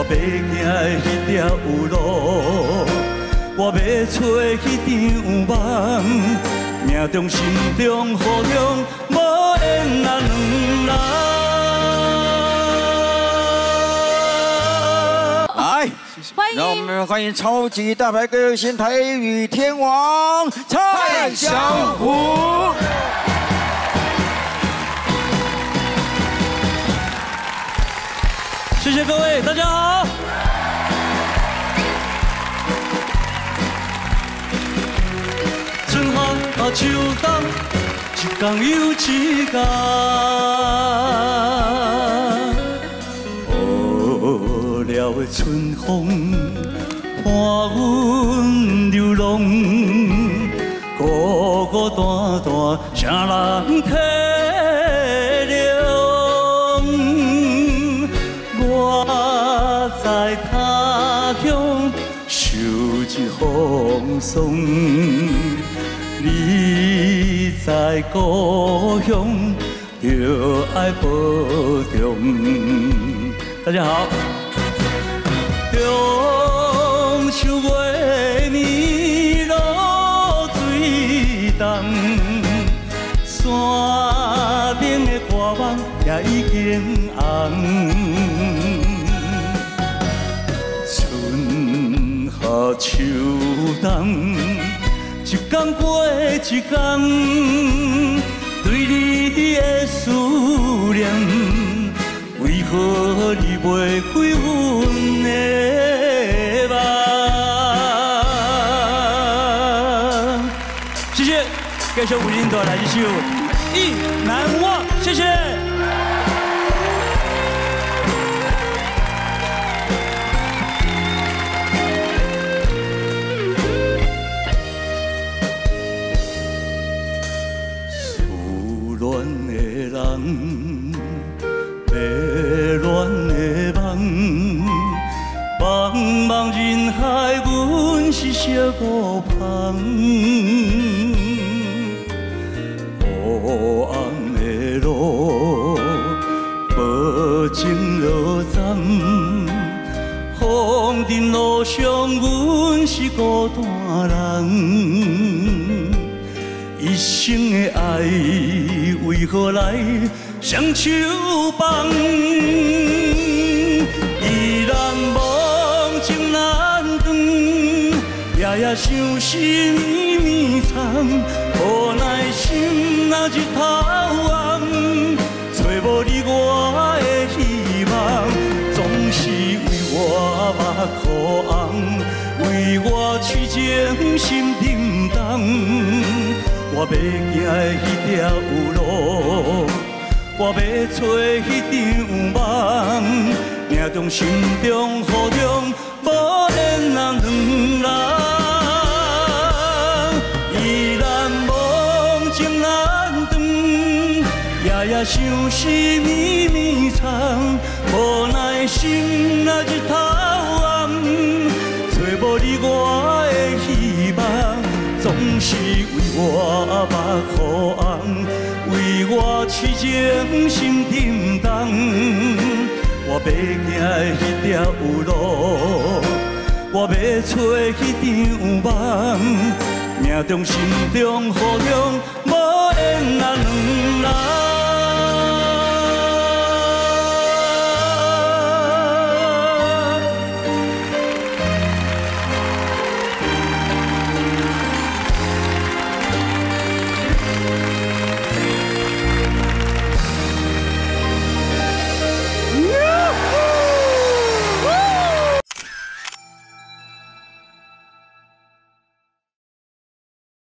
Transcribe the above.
我要行的迄条有路，我要找迄场梦，命中心中好中无两人。欢迎，让我们欢迎超级大牌歌星台语天王蔡小虎。谢谢各位，大家好。春夏秋冬，一天又一天。无聊的春风，伴阮流浪，孤孤单单，啥人体？风霜，你在故乡就爱保重。大家好。中秋月暝露水重，山顶的歌网也已经红。秋冬，一天过一天，对你的思念，为何你袂开阮的梦？谢谢，继续为您带来一首《忆难忘》，谢谢。迷乱的梦，茫茫人海，阮是寂孤旁。黑暗的路，无情落站，风尘路上，阮是孤单人，一生的爱。为何来双手放？依然梦情难断。夜夜想，思绵绵长，无奈心若日头暗，找无你我的希望，总是为我目眶红，为我痴情心沉重。我要行的迄条有路，我要找迄场梦，命中心中雨中无缘那两人。依然望情难断，夜夜相思绵绵长，无奈心若日头暗，找无你我的希望，总是为我雨红，为我痴情心沉重。我要行的迄条路，我要找迄场梦，命中心中雨中无缘那两人。